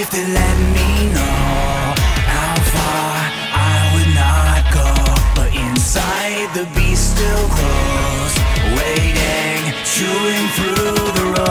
If they let me know how far I would not go, but inside the beast still waiting, chewing through the road.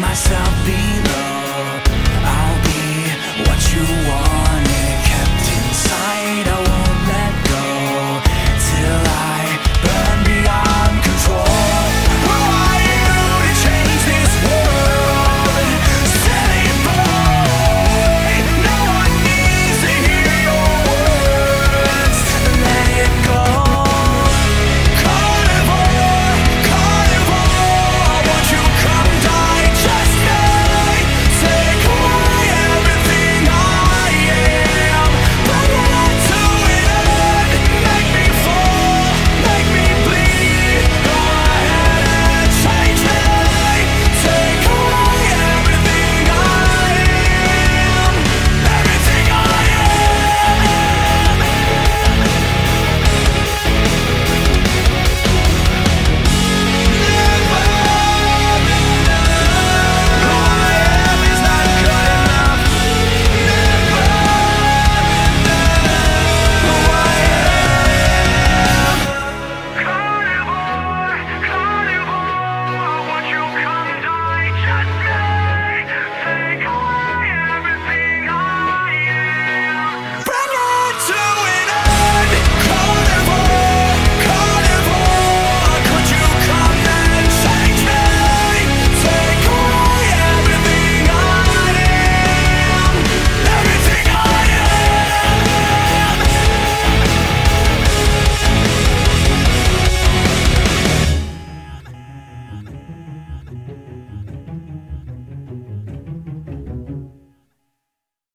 myself be